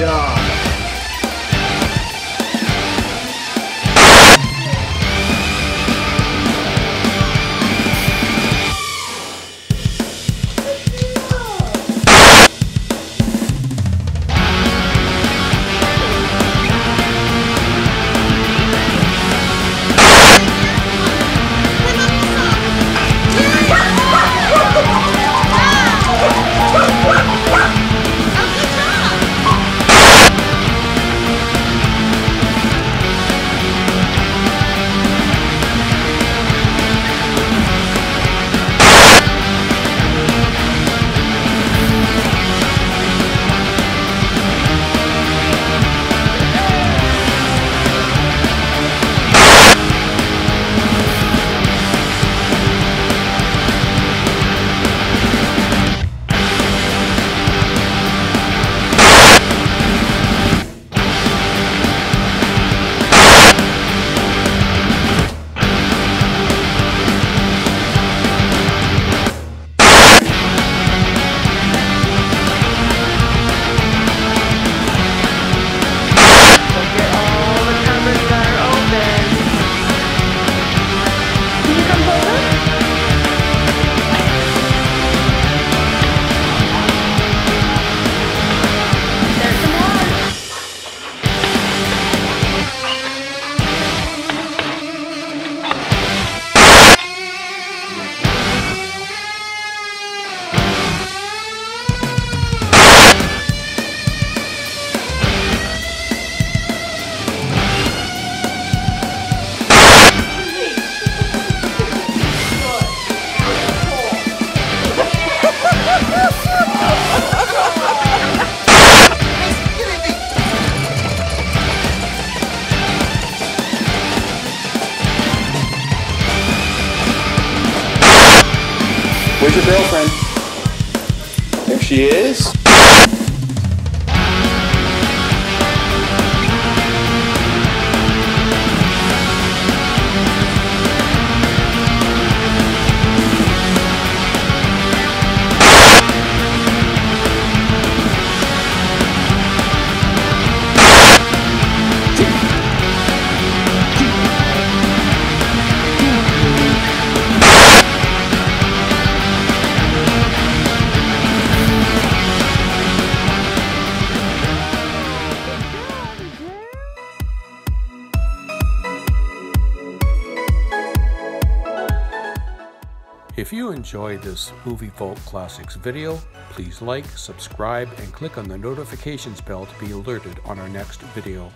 in. Where's your girlfriend? There she is. If you enjoyed this Movie Vault Classics video, please like, subscribe, and click on the notifications bell to be alerted on our next video.